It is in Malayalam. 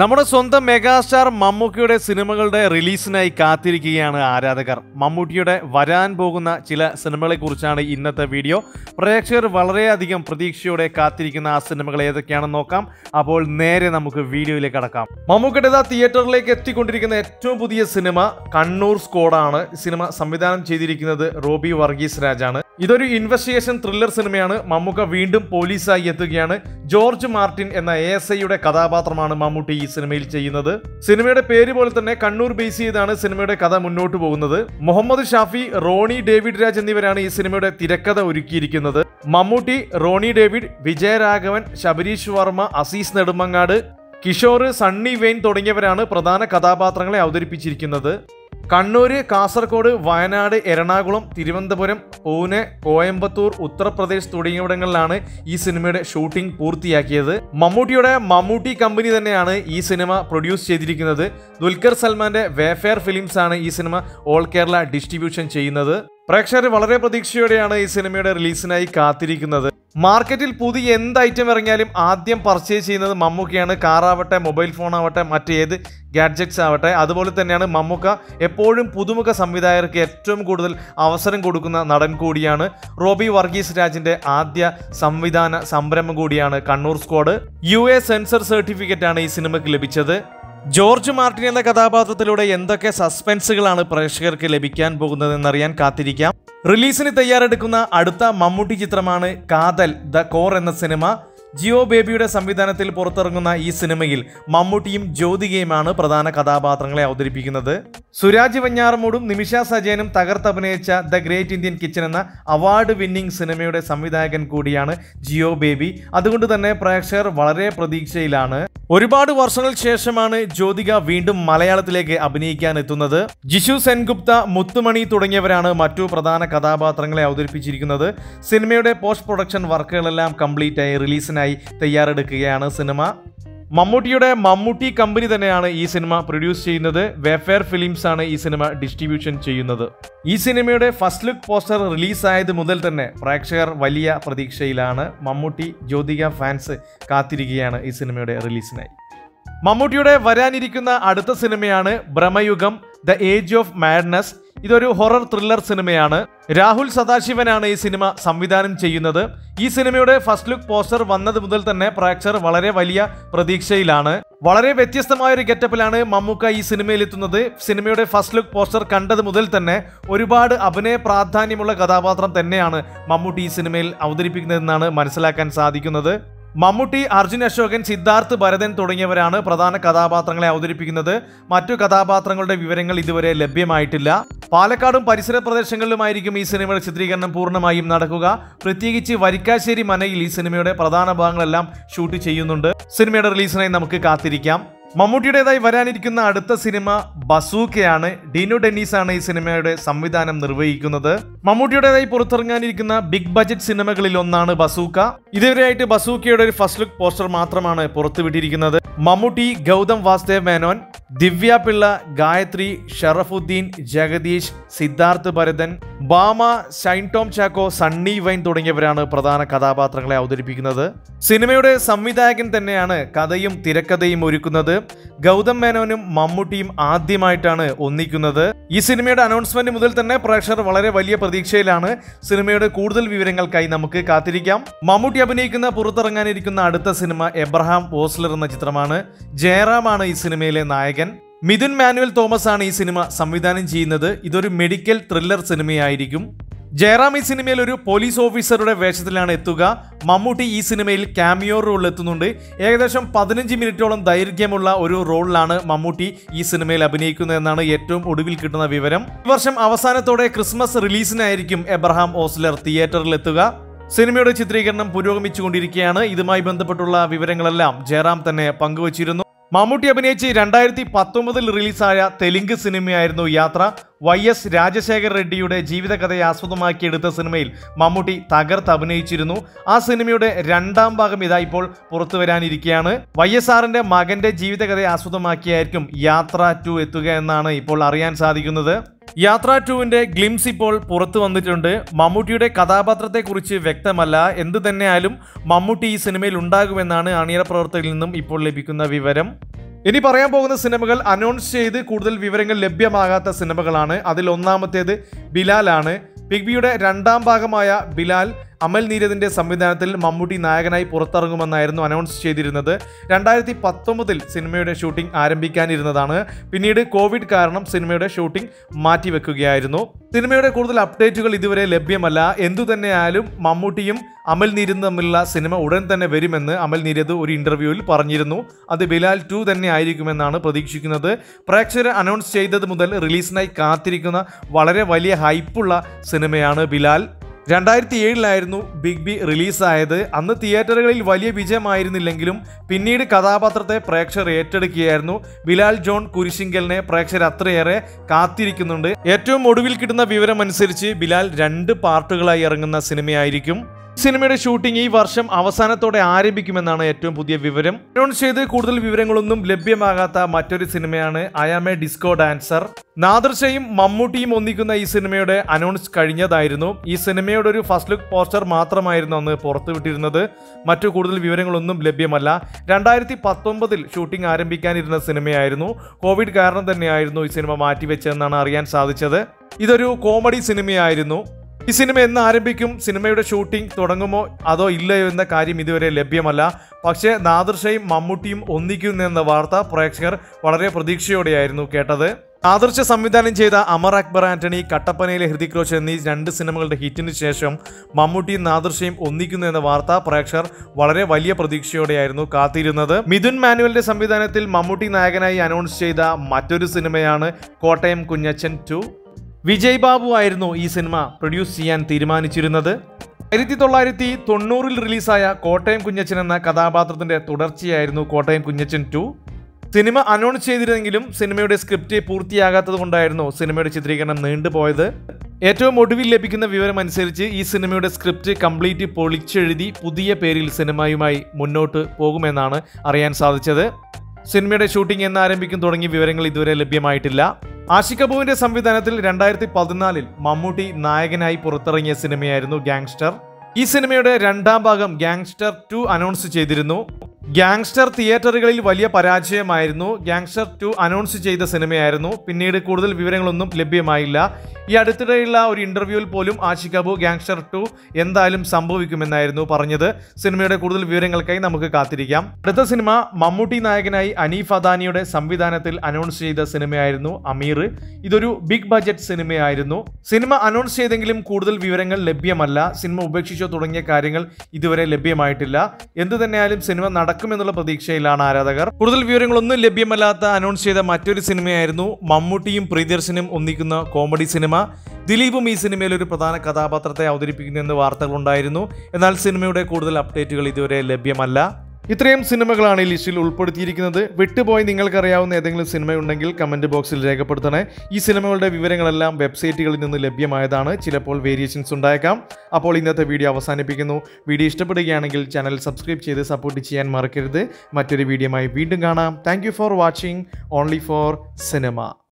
നമ്മുടെ സ്വന്തം മെഗാസ്റ്റാർ മമ്മൂക്കിയുടെ സിനിമകളുടെ റിലീസിനായി കാത്തിരിക്കുകയാണ് ആരാധകർ. മമ്മൂട്ടിയുടെ വരാൻ പോകുന്ന ചില സിനിമകളെക്കുറിച്ചാണ് ഇന്നത്തെ വീഡിയോ. പ്രേക്ഷകർ വളരെയധികം പ്രതീക്ഷയോടെ കാത്തിരിക്കുന്ന ആ സിനിമകൾ ഏതൊക്കെയാണെന്ന് നോക്കാം. അപ്പോൾ നേരെ നമുക്ക് വീഡിയോയിലേക്ക് കടക്കാം. മമ്മൂക്കിയുടെ തിയേറ്ററിലേക്ക് എത്തിക്കൊണ്ടിരിക്കുന്ന ഏറ്റവും പുതിയ സിനിമ കണ്ണൂർ സ്കോഡാണ്. സിനിമ സംവിധാനം ചെയ്തിരിക്കുന്നത് റോബി വർഗീസ് രാജാണ്. ഇതൊരു ഇൻവെസ്റ്റിഗേഷൻ ത്രില്ലർ സിനിമയാണ്. മമ്മൂക്ക വീണ്ടും പോലീസായി എത്തുകയാണ്. ജോർജ് മാർട്ടിൻ എന്ന എ കഥാപാത്രമാണ് മമ്മൂട്ടി. ഈ സിനിമയിൽ ചെയ്യുന്നത്. സിനിമയുടെ പേര് പോലെ തന്നെ കണ്ണൂർ ബേസ് ചെയ്താണ് സിനിമയുടെ കഥ മുന്നോട്ട് പോകുന്നത്. മുഹമ്മദ് ഷാഫി റോണി ഡേവിഡ് രാജ് എന്നിവരാണ് ഈ സിനിമയുടെ തിരക്കഥ ഒരുക്കിയിരിക്കുന്നത്. മമ്മൂട്ടി റോണി ഡേവിഡ് വിജയരാഘവൻ ശബരീഷ് വർമ്മ അസീസ് നെടുമങ്ങാട് കിഷോർ സണ്ണി വെയിൻ തുടങ്ങിയവരാണ് പ്രധാന കഥാപാത്രങ്ങളെ അവതരിപ്പിച്ചിരിക്കുന്നത്. കണ്ണൂര് കാസർഗോഡ് വയനാട് എറണാകുളം തിരുവനന്തപുരം പൂനെ കോയമ്പത്തൂർ ഉത്തർപ്രദേശ് തുടങ്ങിയവിടങ്ങളിലാണ് ഈ സിനിമയുടെ ഷൂട്ടിംഗ് പൂർത്തിയാക്കിയത്. മമ്മൂട്ടിയുടെ മമ്മൂട്ടി കമ്പനി തന്നെയാണ് ഈ സിനിമ പ്രൊഡ്യൂസ് ചെയ്തിരിക്കുന്നത്. ദുൽഖർ സൽമാന്റെ വേഫെയർ ഫിലിംസ് ആണ് ഈ സിനിമ ഓൾ കേരള ഡിസ്ട്രിബ്യൂഷൻ ചെയ്യുന്നത്. പ്രേക്ഷകർ വളരെ പ്രതീക്ഷയോടെയാണ് ഈ സിനിമയുടെ റിലീസിനായി കാത്തിരിക്കുന്നത്. മാർക്കറ്റിൽ പുതിയ എന്ത് ഐറ്റം ഇറങ്ങിയാലും ആദ്യം പർച്ചേസ് ചെയ്യുന്നത് മമ്മൂക്കയാണ്. കാറാവട്ടെ മൊബൈൽ ഫോൺ ആവട്ടെ മറ്റേത് ഗാഡ്ജറ്റ്സ് ആവട്ടെ അതുപോലെ തന്നെയാണ് മമ്മൂക്ക എപ്പോഴും പുതുമുഖ സംവിധായകർക്ക് ഏറ്റവും കൂടുതൽ അവസരം കൊടുക്കുന്ന നടൻ കൂടിയാണ് റോബി വർഗീസ് രാജിന്റെ ആദ്യ സംവിധാന സംരംഭം കൂടിയാണ് Kannur Squad U A censor certificate ആണ് ഈ സിനിമയ്ക്ക് ലഭിച്ചത്. ജോർജ് മാർട്ടിൻ എന്ന കഥാപാത്രത്തിലൂടെ എന്തൊക്കെ സസ്പെൻസുകളാണ് പ്രേക്ഷകർക്ക് ലഭിക്കാൻ പോകുന്നതെന്നറിയാൻ കാത്തിരിക്കാം. റിലീസിന് തയ്യാറെടുക്കുന്ന അടുത്ത മമ്മൂട്ടി ചിത്രമാണ് കാതൽ ദ കോർ എന്ന സിനിമ. ജിയോ ബേബിയുടെ സംവിധാനത്തിൽ പുറത്തിറങ്ങുന്ന ഈ സിനിമയിൽ മമ്മൂട്ടിയും ജ്യോതികയുമാണ് പ്രധാന കഥാപാത്രങ്ങളെ അവതരിപ്പിക്കുന്നത്. സുരാജ് വഞ്ഞാറമൂടും നിമിഷ സജയനും തകർത്തഭിനയിച്ച ദ ഗ്രേറ്റ് ഇന്ത്യൻ കിച്ചൻ എന്ന അവാർഡ് വിന്നിംഗ് സിനിമയുടെ സംവിധായകൻ കൂടിയാണ് ജിയോ ബേബി. അതുകൊണ്ട് തന്നെ പ്രേക്ഷകർ വളരെ പ്രതീക്ഷയിലാണ്. ഒരുപാട് വർഷങ്ങൾക്ക് ശേഷമാണ് ജ്യോതിക വീണ്ടും മലയാളത്തിലേക്ക് അഭിനയിക്കാൻ എത്തുന്നത്. ജിഷു സെൻഗുപ്ത മുത്തുമണി തുടങ്ങിയവരാണ് മറ്റു പ്രധാന കഥാപാത്രങ്ങളെ അവതരിപ്പിച്ചിരിക്കുന്നത്. സിനിമയുടെ പോസ്റ്റ് പ്രൊഡക്ഷൻ വർക്കുകളെല്ലാം കംപ്ലീറ്റ് ആയി റിലീസിനായി തയ്യാറെടുക്കുകയാണ് സിനിമ. മമ്മൂട്ടിയുടെ മമ്മൂട്ടി കമ്പനി തന്നെയാണ് ഈ സിനിമ പ്രൊഡ്യൂസ് ചെയ്യുന്നത്. വെഫെയർ ഫിലിംസ് ആണ് ഈ സിനിമ ഡിസ്ട്രിബ്യൂഷൻ ചെയ്യുന്നത്. ഈ സിനിമയുടെ ഫസ്റ്റ് ലുക്ക് പോസ്റ്റർ റിലീസായത് മുതൽ തന്നെ പ്രേക്ഷകർ വലിയ പ്രതീക്ഷയിലാണ്. മമ്മൂട്ടി ജ്യോതിക ഫാൻസ് കാത്തിരിക്കുകയാണ് ഈ സിനിമയുടെ റിലീസിനായി മമ്മൂട്ടിയുടെ വരാനിരിക്കുന്ന അടുത്ത സിനിമയാണ് Bhramayugam the age of madness ഇതൊരു ഹൊറർ ത്രില്ലർ സിനിമയാണ്. രാഹുൽ സദാശിവനാണ് ഈ സിനിമ സംവിധാനം ചെയ്യുന്നത്. ഈ സിനിമയുടെ ഫസ്റ്റ് ലുക്ക് പോസ്റ്റർ വന്നത് മുതൽ തന്നെ പ്രേക്ഷകർ വളരെ വലിയ പ്രതീക്ഷയിലാണ്. വളരെ വ്യത്യസ്തമായ ഒരു ഗെറ്റപ്പിലാണ് മമ്മൂക്ക ഈ സിനിമയിൽ എത്തുന്നത് സിനിമയുടെ ഫസ്റ്റ് ലുക്ക് പോസ്റ്റർ കണ്ടത് മുതൽ തന്നെ ഒരുപാട് അഭിനയ പ്രാധാന്യമുള്ള കഥാപാത്രം തന്നെയാണ് മമ്മൂട്ടി ഈ സിനിമയിൽ അവതരിപ്പിക്കുന്നതെന്നാണ് മനസ്സിലാക്കാൻ സാധിക്കുന്നത്. മമ്മൂട്ടി അർജുൻ അശോകൻ സിദ്ധാർത്ഥ് ഭരതൻ തുടങ്ങിയവരാണ് പ്രധാന കഥാപാത്രങ്ങളെ അവതരിപ്പിക്കുന്നത്. മറ്റു കഥാപാത്രങ്ങളുടെ വിവരങ്ങൾ ഇതുവരെ ലഭ്യമായിട്ടില്ല. പാലക്കാടും പരിസര പ്രദേശങ്ങളിലുമായിരിക്കും ഈ സിനിമയുടെ ചിത്രീകരണം പൂർണമായും നടക്കുക. പ്രത്യേകിച്ച് വരിക്കാശ്ശേരി മനയിൽ ഈ സിനിമയുടെ പ്രധാന ഭാഗങ്ങളെല്ലാം ഷൂട്ട് ചെയ്യുന്നുണ്ട്. സിനിമയുടെ റിലീസിനായി നമുക്ക് കാത്തിരിക്കാം. മമ്മൂട്ടിയുടേതായി വരാനിരിക്കുന്ന അടുത്ത സിനിമ ബസൂക്കയാണ്. ഡീനു ഡെന്നീസ് ആണ് ഈ സിനിമയുടെ സംവിധാനം നിർവഹിക്കുന്നത്. മമ്മൂട്ടിയുടേതായി പുറത്തിറങ്ങാനിരിക്കുന്ന ബിഗ് ബജറ്റ് സിനിമകളിൽ ഒന്നാണ് ബസൂക്ക. ഇതുവരെയായിട്ട് ബസൂക്കയുടെ ഒരു ഫസ്റ്റ് ലുക്ക് പോസ്റ്റർ മാത്രമാണ് പുറത്തുവിട്ടിരിക്കുന്നത്. മമ്മൂട്ടി ഗൗതം വാസുദേവ് മേനോൻ ദിവ്യ പിള്ള ഗായത്രി ഷറഫുദ്ദീൻ ജഗദീഷ് സിദ്ധാർത്ഥ് ഭരതൻ ബാമ ഷൈൻ ടോം ചാക്കോ സണ്ണി വൈൻ തുടങ്ങിയവരാണ് പ്രധാന കഥാപാത്രങ്ങളെ അവതരിപ്പിക്കുന്നത്. സിനിമയുടെ സംവിധായകൻ തന്നെയാണ് കഥയും തിരക്കഥയും ഒരുക്കുന്നത്. ഗൗതം മേനോനും മമ്മൂട്ടിയും ആദ്യമായിട്ടാണ് ഒന്നിക്കുന്നത്. ഈ സിനിമയുടെ അനൗൺസ്മെന്റ് മുതൽ തന്നെ പ്രേക്ഷകർ വളരെ വലിയ പ്രതീക്ഷയിലാണ്. സിനിമയുടെ കൂടുതൽ വിവരങ്ങൾക്കായി നമുക്ക് കാത്തിരിക്കാം. മമ്മൂട്ടി അഭിനയിക്കുന്ന പുറത്തിറങ്ങാനിരിക്കുന്ന അടുത്ത സിനിമ എബ്രഹാം ഓസ്ലർ എന്ന ചിത്രമാണ്. ജയറാമാണ് ഈ സിനിമയിലെ നായകൻ. മിഥുൻ മാനുവൽ തോമസ് ആണ് ഈ സിനിമ സംവിധാനം ചെയ്യുന്നത്. ഇതൊരു മെഡിക്കൽ ത്രില്ലർ സിനിമയായിരിക്കും. ജയറാം ഈ സിനിമയിൽ ഒരു പോലീസ് ഓഫീസറുടെ വേഷത്തിലാണ് എത്തുക. മമ്മൂട്ടി ഈ സിനിമയിൽ ക്യാമിയോ റോളിൽ എത്തുന്നുണ്ട്. ഏകദേശം പതിനഞ്ച് മിനിറ്റോളം ദൈർഘ്യമുള്ള ഒരു റോളിലാണ് മമ്മൂട്ടി ഈ സിനിമയിൽ അഭിനയിക്കുന്നതെന്നാണ് ഏറ്റവും ഒടുവിൽ കിട്ടുന്ന വിവരം. ഈ വർഷം അവസാനത്തോടെ ക്രിസ്മസ് റിലീസിനായിരിക്കും എബ്രഹാം ഓസ്ലർ തിയേറ്ററിൽ എത്തുക. സിനിമയുടെ ചിത്രീകരണം പുരോഗമിച്ചുകൊണ്ടിരിക്കുകയാണ്. ഇതുമായി ബന്ധപ്പെട്ടുള്ള വിവരങ്ങളെല്ലാം ജയറാം തന്നെ പങ്കുവച്ചിരുന്നു. മമ്മൂട്ടി അഭിനയിച്ച് രണ്ടായിരത്തി പത്തൊമ്പതിൽ റിലീസായ തെലുങ്ക് സിനിമയായിരുന്നു യാത്ര. വൈ എസ് രാജശേഖർ റെഡ്ഡിയുടെ ജീവിതകഥയെ ആസ്പദമാക്കിയെടുത്ത സിനിമയിൽ മമ്മൂട്ടി തകർത്ത് അഭിനയിച്ചിരുന്നു. ആ സിനിമയുടെ രണ്ടാം ഭാഗം ഇതാ ഇപ്പോൾ പുറത്തു വരാനിരിക്കുകയാണ്. വൈ എസ് ആറിന്റെ മകന്റെ ജീവിതകഥയെ ആസ്പദമാക്കിയായിരിക്കും യാത്ര ടു എത്തുക എന്നാണ് ഇപ്പോൾ അറിയാൻ സാധിക്കുന്നത്. യാത്ര ടുവിന്റെ ഗ്ലിംസ് ഇപ്പോൾ പുറത്തു വന്നിട്ടുണ്ട്. മമ്മൂട്ടിയുടെ കഥാപാത്രത്തെക്കുറിച്ച് വ്യക്തമല്ല. എന്തു തന്നെയായാലും മമ്മൂട്ടി ഈ സിനിമയിൽ ഉണ്ടാകുമെന്നാണ് അണിയറ പ്രവർത്തകരിൽ നിന്നും ഇപ്പോൾ ലഭിക്കുന്ന വിവരം. ഇനി പറയാൻ പോകുന്ന സിനിമകൾ അനൗൺസ് ചെയ്ത് കൂടുതൽ വിവരങ്ങൾ ലഭ്യമാകാത്ത സിനിമകളാണ്. അതിൽ ഒന്നാമത്തേത് ബിലാലാണ്. പിഗ്ബിയുടെ രണ്ടാം ഭാഗമായ ബിലാൽ അമൽ നീരദിന്റെ സംവിധാനത്തിൽ മമ്മൂട്ടി നായകനായി പുറത്തിറങ്ങുമെന്നായിരുന്നു അനൗൺസ് ചെയ്തിരുന്നത്. രണ്ടായിരത്തി പത്തൊമ്പതിൽ സിനിമയുടെ ഷൂട്ടിംഗ് ആരംഭിക്കാനിരുന്നതാണ്. പിന്നീട് കോവിഡ് കാരണം സിനിമയുടെ ഷൂട്ടിംഗ് മാറ്റിവെക്കുകയായിരുന്നു. സിനിമയുടെ കൂടുതൽ അപ്ഡേറ്റുകൾ ഇതുവരെ ലഭ്യമല്ല. എന്തു തന്നെയായാലും മമ്മൂട്ടിയും അമൽ നീരദും തമ്മിലുള്ള സിനിമ ഉടൻ തന്നെ വരുമെന്ന് അമൽ നീരദ് ഒരു ഇന്റർവ്യൂവിൽ പറഞ്ഞിരുന്നു. അത് ബിലാൽ ടു തന്നെ ആയിരിക്കുമെന്നാണ് പ്രതീക്ഷിക്കുന്നത്. പ്രേക്ഷകരെ അനൗൺസ് ചെയ്തത് മുതൽ റിലീസിനായി കാത്തിരിക്കുന്ന വളരെ വലിയ ഹൈപ്പുള്ള സിനിമയാണ് ബിലാൽ. രണ്ടായിരത്തി ഏഴിലായിരുന്നു ബിഗ് ബി റിലീസായത്. അന്ന് തിയേറ്ററുകളിൽ വലിയ വിജയമായിരുന്നില്ലെങ്കിലും പിന്നീട് കഥാപാത്രത്തെ പ്രേക്ഷകർ ഏറ്റെടുക്കുകയായിരുന്നു. ബിലാൽ ജോൺ കുരിശിങ്കലിനെ പ്രേക്ഷകർ അത്രയേറെ കാത്തിരിക്കുന്നുണ്ട്. ഏറ്റവും ഒടുവിൽ കിട്ടുന്ന വിവരം അനുസരിച്ച് ബിലാൽ രണ്ട് പാർട്ടുകളായി ഇറങ്ങുന്ന സിനിമയായിരിക്കും. സിനിമയുടെ ഷൂട്ടിംഗ് ഈ വർഷം അവസാനത്തോടെ ആരംഭിക്കുമെന്നാണ് ഏറ്റവും പുതിയ വിവരം. അനൗൺസ് ചെയ്ത് കൂടുതൽ വിവരങ്ങളൊന്നും ലഭ്യമാകാത്ത മറ്റൊരു സിനിമയാണ് I am a disco dancer നാദർശയും മമ്മൂട്ടിയും ഒന്നിക്കുന്ന ഈ സിനിമയുടെ അനൗൺസ് കഴിഞ്ഞതായിരുന്നു. ഈ സിനിമയുടെ ഒരു ഫസ്റ്റ് ലുക്ക് പോസ്റ്റർ മാത്രമായിരുന്നു അന്ന് പുറത്തുവിട്ടിരുന്നത്. മറ്റു കൂടുതൽ വിവരങ്ങളൊന്നും ലഭ്യമല്ല. രണ്ടായിരത്തി പത്തൊമ്പതിൽ ഷൂട്ടിംഗ് ആരംഭിക്കാനിരുന്ന സിനിമയായിരുന്നു. കോവിഡ് കാരണം തന്നെയായിരുന്നു ഈ സിനിമ മാറ്റിവെച്ചതെന്നാണ് അറിയാൻ സാധിച്ചത്. ഇതൊരു കോമഡി സിനിമയായിരുന്നു. ഈ സിനിമ എന്ന് ആരംഭിക്കും? സിനിമയുടെ ഷൂട്ടിംഗ് തുടങ്ങുമോ? അതോ ഇല്ലയോ എന്ന കാര്യം ഇതുവരെ ലഭ്യമല്ല. പക്ഷേ നാദർഷയും മമ്മൂട്ടിയും ഒന്നിക്കുന്നു എന്ന വാർത്ത പ്രേക്ഷകർ വളരെ പ്രതീക്ഷയോടെയായിരുന്നു കേട്ടത്. ആദർശ സംവിധാനം ചെയ്ത അമർ അക്ബർ ആന്റണി കട്ടപ്പനയിലെ ഹൃതിക് റോഷൻ എന്നീ രണ്ട് സിനിമകളുടെ ഹിറ്റിന് ശേഷം മമ്മൂട്ടിയും നാദർശയും ഒന്നിക്കുന്നു എന്ന വാർത്ത പ്രേക്ഷകർ വളരെ വലിയ പ്രതീക്ഷയോടെയായിരുന്നു കാത്തിരുന്നത്. മിഥുൻ മാനുവലിന്റെ സംവിധാനത്തിൽ മമ്മൂട്ടി നായകനായി അനൗൺസ് ചെയ്ത മറ്റൊരു സിനിമയാണ് കോട്ടയം കുഞ്ഞച്ചൻ ടു. വിജയ് ബാബു ആയിരുന്നു ഈ സിനിമ പ്രൊഡ്യൂസ് ചെയ്യാൻ തീരുമാനിച്ചിരുന്നത്. ആയിരത്തി തൊള്ളായിരത്തി തൊണ്ണൂറിൽ റിലീസായ കോട്ടയം കുഞ്ഞച്ചൻ എന്ന കഥാപാത്രത്തിന്റെ തുടർച്ചയായിരുന്നു Kottayam Kunjachan two. Cinema announce ചെയ്തിരുന്നെങ്കിലും സിനിമയുടെ സ്ക്രിപ്റ്റ് പൂർത്തിയാകാത്തത് കൊണ്ടായിരുന്നു സിനിമയുടെ ചിത്രീകരണം നീണ്ടുപോയത് ഏറ്റവും ഒടുവിൽ ലഭിക്കുന്ന വിവരം അനുസരിച്ച് ഈ സിനിമയുടെ സ്ക്രിപ്റ്റ് കംപ്ലീറ്റ് പൊളിച്ചെഴുതി പുതിയ പേരിൽ സിനിമയുമായി മുന്നോട്ട് പോകുമെന്നാണ് അറിയാൻ സാധിച്ചത്. സിനിമയുടെ ഷൂട്ടിംഗ് എന്ന് ആരംഭിക്കും തുടങ്ങിയ വിവരങ്ങൾ ഇതുവരെ ലഭ്യമായിട്ടില്ല. ആഷിക് കപൂറിന്റെ സംവിധാനത്തിൽ രണ്ടായിരത്തി പതിനാലിൽ മമ്മൂട്ടി നായകനായി പുറത്തിറങ്ങിയ സിനിമയായിരുന്നു ഗാങ്സ്റ്റർ. ഈ സിനിമയുടെ രണ്ടാം ഭാഗം ഗാങ്സ്റ്റർ ടു അനൗൺസ് ചെയ്തിരുന്നു. ഗാങ്സ്റ്റർ തിയേറ്ററുകളിൽ വലിയ പരാജയമായിരുന്നു. ഗ്യാങ്സ്റ്റർ ടു അനൗൺസ് ചെയ്ത സിനിമയായിരുന്നു. പിന്നീട് കൂടുതൽ വിവരങ്ങളൊന്നും ലഭ്യമായില്ല. ഈ അടുത്തിടെയുള്ള ഒരു ഇന്റർവ്യൂവിൽ പോലും കബു ഗ്യാങ്സ്റ്റർ ടു എന്തായാലും സംഭവിക്കുമെന്നായിരുന്നു പറഞ്ഞത്. സിനിമയുടെ കൂടുതൽ വിവരങ്ങൾക്കായി നമുക്ക് കാത്തിരിക്കാം. അടുത്ത സിനിമ മമ്മൂട്ടി നായകനായി അനീഫ് അദാനിയുടെ സംവിധാനത്തിൽ അനൗൺസ് ചെയ്ത സിനിമയായിരുന്നു അമീർ. ഇതൊരു ബിഗ് ബജറ്റ് സിനിമയായിരുന്നു. സിനിമ അനൗൺസ് ചെയ്തെങ്കിലും കൂടുതൽ വിവരങ്ങൾ ലഭ്യമല്ല. സിനിമ ഉപേക്ഷിച്ചോ തുടങ്ങിയ കാര്യങ്ങൾ ഇതുവരെ ലഭ്യമായിട്ടില്ല. എന്തു തന്നെയായാലും സിനിമ നടക്കുമെന്നുള്ള പ്രതീക്ഷയിലാണ് ആരാധകർ. കൂടുതൽ വിവരങ്ങളൊന്നും ലഭ്യമല്ലാത്ത അനൗൺസ് ചെയ്ത മറ്റൊരു സിനിമയായിരുന്നു മമ്മൂട്ടിയും പ്രിയദർശനും ഒന്നിക്കുന്ന കോമഡി സിനിമ. ദിലീപും ഈ സിനിമയിൽ ഒരു പ്രധാന കഥാപാത്രത്തെ അവതരിപ്പിക്കുന്നെന്ന് വാർത്തകളുണ്ടായിരുന്നു. എന്നാൽ സിനിമയുടെ കൂടുതൽ അപ്ഡേറ്റുകൾ ഇതുവരെ ലഭ്യമല്ല. ഇത്രയും സിനിമകളാണ് ഈ ലിസ്റ്റിൽ ഉൾപ്പെടുത്തിയിരിക്കുന്നത്. വിട്ടുപോയി നിങ്ങൾക്കറിയാവുന്ന ഏതെങ്കിലും സിനിമയുണ്ടെങ്കിൽ കമന്റ് ബോക്സിൽ രേഖപ്പെടുത്തണേ. ഈ സിനിമകളുടെ വിവരങ്ങളെല്ലാം വെബ്സൈറ്റുകളിൽ നിന്ന് ലഭ്യമായതാണ്. ചിലപ്പോൾ വേരിയേഷൻസ് ഉണ്ടായേക്കാം. അപ്പോൾ ഇന്നത്തെ വീഡിയോ അവസാനിപ്പിക്കുന്നു. വീഡിയോ ഇഷ്ടപ്പെടുകയാണെങ്കിൽ ചാനൽ സബ്സ്ക്രൈബ് ചെയ്ത് സപ്പോർട്ട് ചെയ്യാൻ മറക്കരുത്. മറ്റൊരു വീഡിയോയുമായി വീണ്ടും കാണാം. Thank for watching only for cinema